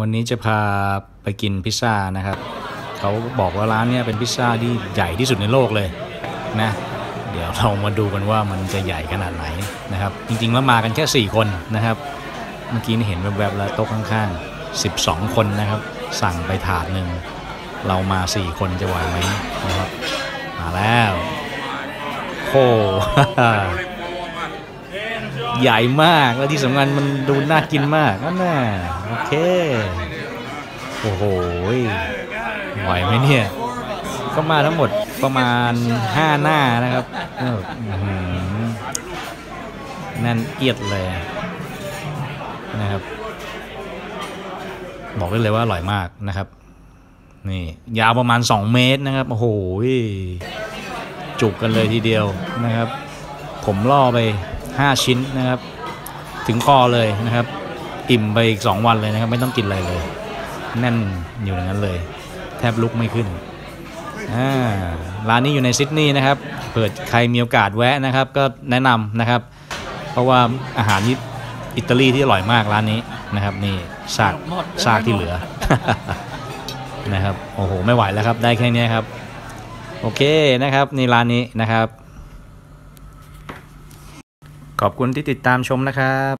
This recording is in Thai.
วันนี้จะพาไปกินพิซซ่านะครับ เขาบอกว่าร้านนี้เป็นพิซซ่าที่ใหญ่ที่สุดในโลกเลยนะ เดี๋ยวเรามาดูกันว่ามันจะใหญ่ขนาดไหนนะครับ จริงๆแล้วมากันแค่ 4 คนนะครับ เมื่อกี้เห็นแวบๆแล้วโต๊ะข้างๆ 12 คนนะครับ สั่งไปถาดหนึ่ง เรามา 4 คนจะไหวไหมนะครับ มาแล้วโอ้ ใหญ่มากและที่สำคัญมันดูน่ากินมากนั่นน่ะโอเค โอ้โหไหวไหมเนี่ย ก็มาทั้งหมดประมาณ 5 หน้านะครับเอออื้อหือแน่นเอียดเลยนะครับ บอกได้เลยว่าอร่อยมากนะครับ นี่ยาวประมาณ 2 เมตรนะครับ โอ้โหจุกกันเลยทีเดียวนะครับ ผมล่อไป 5 ชิ้นนะครับ ถึงคอเลยนะครับ อิ่มไปอีก 2 วันเลยนะครับ ไม่ต้องกินอะไรเลย แน่นอยู่อย่างนั้นเลย แทบลุกไม่ขึ้นอ่าร้านนี้อยู่ในซิดนีย์นะครับ เปิดใครมีโอกาสแวะนะครับ ก็แนะนำนะครับ เพราะว่าอาหารอิตาลีที่อร่อยมากร้านนี้นะครับ นี่ซากซากที่เหลือนะครับ โอ้โห ไม่ไหวแล้วครับ ได้แค่นี้ครับ โอเคนะครับ นี่ร้านนี้นะครับ ขอบคุณที่ติดตามชมนะครับ